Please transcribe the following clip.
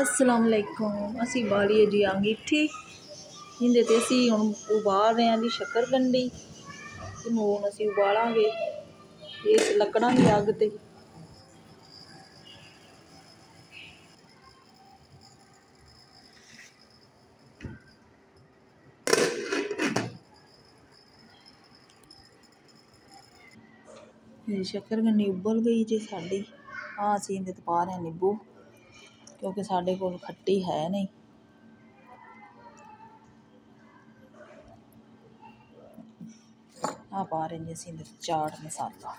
ਅਸਲਾਮ ਅਲੈਕੁਮ ਅਸੀਂ ਬਾਲੀ ਜੀ ਅੰਗੀਠੀ। ਇਹਦੇ ਤੇ ਅਸੀਂ ਹੁਣ ਉਬਾਲ ਰਹੇ ਹਾਂ ਜੀ ਸ਼ੱਕਰਕੰਡੀ ਇਹਨੂੰ ਹੁਣ ਅਸੀਂ ਉਬਾਲਾਂਗੇ। ਇਸ ਲੱਕੜਾਂ ਦੀ ਅੱਗ ਤੇ। ਇਹ ਸ਼ੱਕਰਕੰਡੀ ਉਬਲ ਗਈ ਜੇ ਸਾਡੀ। ਆ ਅਸੀਂ ਇਹਦੇ ਤੇ ਪਾ ਰਹੇ ਹਾਂ ਨਿੰਬੂ। ਕਿਉਂਕਿ ਸਾਡੇ ਕੋਲ ਖੱਟੀ ਹੈ ਨਹੀਂ। ਆ ਪਾ ਰਹੇ ਅਸੀਂ ਚਾਟ ਮਸਾਲਾ।